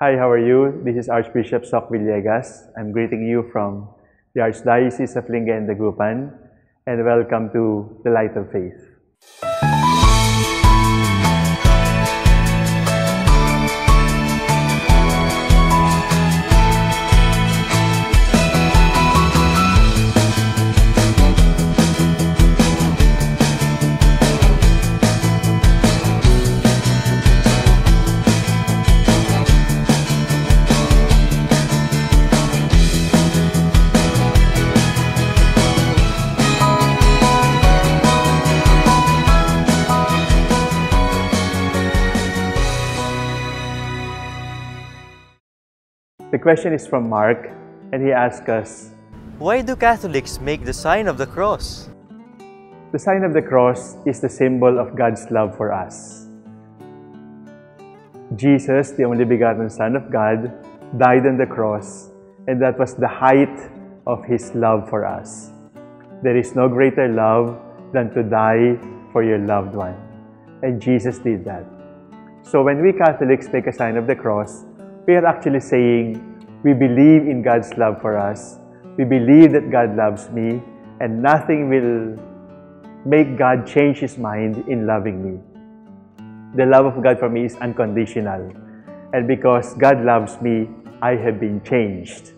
Hi, how are you? This is Archbishop Soc Villegas. I'm greeting you from the Archdiocese of Lingayen Dagupan and welcome to the Light of Faith. The question is from Mark, and he asks us Why do Catholics make the sign of the cross? The sign of the cross is the symbol of God's love for us. Jesus, the only begotten Son of God, died on the cross, and that was the height of His love for us. There is no greater love than to die for your loved one. And Jesus did that. So when we Catholics make a sign of the cross, we are actually saying, we believe in God's love for us. We believe that God loves me, and nothing will make God change His mind in loving me. The love of God for me is unconditional. And because God loves me, I have been changed.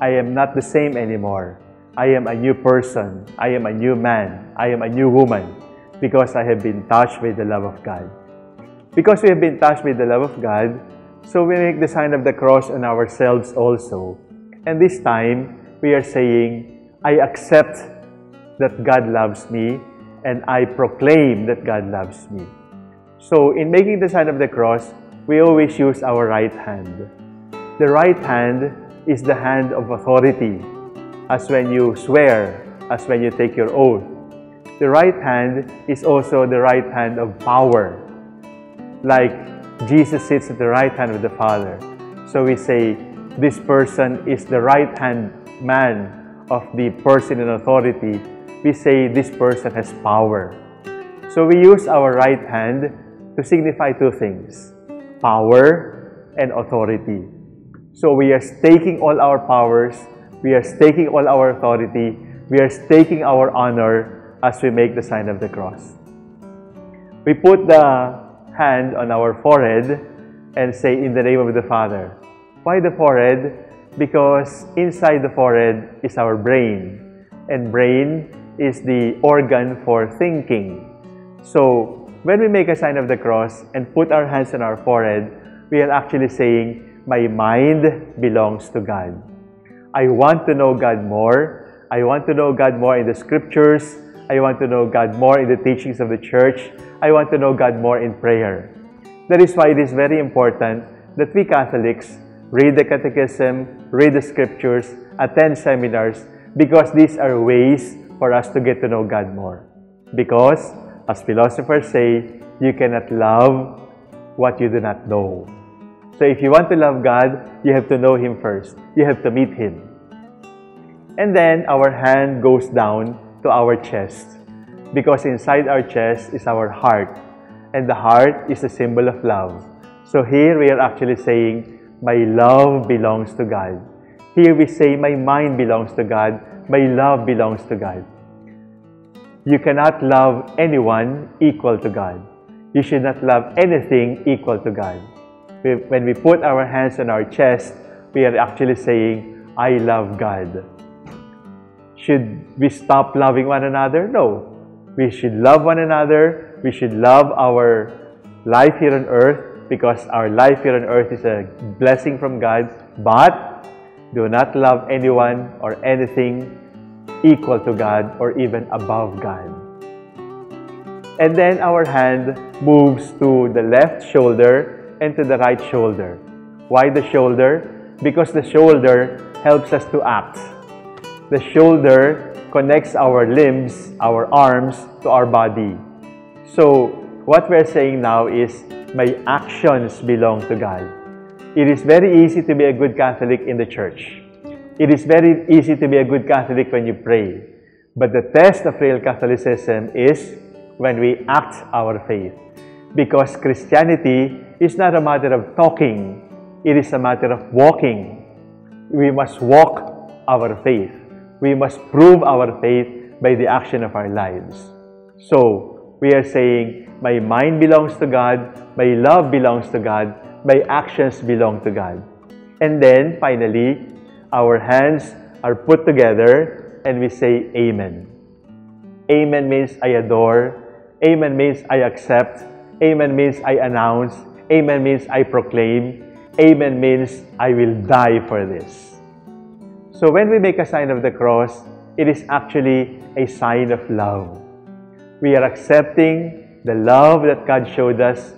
I am not the same anymore. I am a new person. I am a new man. I am a new woman because I have been touched with the love of God. Because we have been touched with the love of God, so we make the sign of the cross on ourselves also. And this time, we are saying, I accept that God loves me and I proclaim that God loves me. So in making the sign of the cross, we always use our right hand. The right hand is the hand of authority, as when you swear, as when you take your oath. The right hand is also the right hand of power, like Jesus sits at the right hand of the Father. So we say, this person is the right hand man of the person in authority. We say this person has power. So we use our right hand to signify two things, power and authority. So we are staking all our powers, we are staking all our authority, we are staking our honor as we make the sign of the cross. We put the hand on our forehead and say, In the name of the Father. Why the forehead? Because inside the forehead is our brain. And brain is the organ for thinking. So, when we make a sign of the cross and put our hands on our forehead, we are actually saying, My mind belongs to God. I want to know God more. I want to know God more in the scriptures. I want to know God more in the teachings of the church. I want to know God more in prayer. That is why it is very important that we Catholics read the Catechism, read the Scriptures, attend seminars, because these are ways for us to get to know God more. Because, as philosophers say, you cannot love what you do not know. So if you want to love God, you have to know Him first. You have to meet Him. And then our hand goes down to our chest because inside our chest is our heart and the heart is a symbol of love. So here we are actually saying, my love belongs to God. Here we say, my mind belongs to God, my love belongs to God. You cannot love anyone equal to God. You should not love anything equal to God. When we put our hands on our chest, we are actually saying, I love God. Should we stop loving one another? No. We should love one another. We should love our life here on earth because our life here on earth is a blessing from God. But do not love anyone or anything equal to God or even above God. And then our hand moves to the left shoulder and to the right shoulder. Why the shoulder? Because the shoulder helps us to act. The shoulder connects our limbs, our arms to our body. So, what we're saying now is, my actions belong to God. It is very easy to be a good Catholic in the church. It is very easy to be a good Catholic when you pray. But the test of real Catholicism is when we act our faith. Because Christianity is not a matter of talking, It is a matter of walking. We must walk our faith. We must prove our faith by the action of our lives. So, we are saying, my mind belongs to God, my love belongs to God, my actions belong to God. And then, finally, our hands are put together and we say, Amen. Amen means I adore. Amen means I accept. Amen means I announce. Amen means I proclaim. Amen means I will die for this. So when we make a sign of the cross, it is actually a sign of love. We are accepting the love that God showed us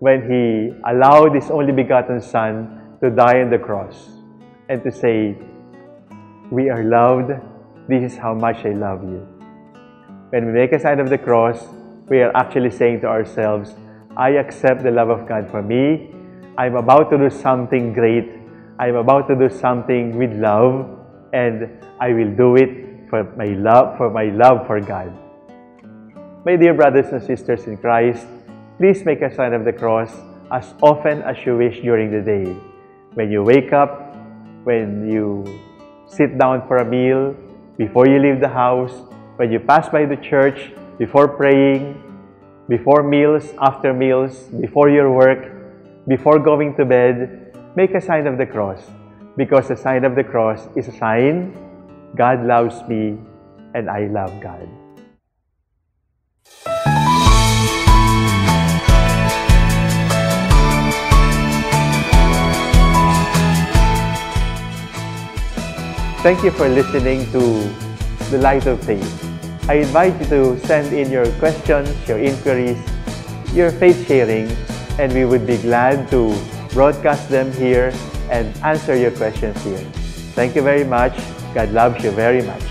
when He allowed His only begotten Son to die on the cross and to say, We are loved. This is how much I love you. When we make a sign of the cross, we are actually saying to ourselves, I accept the love of God for me. I'm about to do something great. I'm about to do something with love, and I will do it for my love, for my love for God. My dear brothers and sisters in Christ, please make a sign of the cross as often as you wish during the day. When you wake up, when you sit down for a meal, before you leave the house, when you pass by the church, before praying, before meals, after meals, before your work, before going to bed, make a sign of the cross. Because the sign of the cross is a sign God loves me and I love God. Thank you for listening to The Light of Faith. I invite you to send in your questions, your inquiries, your faith sharing, and we would be glad to broadcast them here and answer your questions here. Thank you very much. God loves you very much.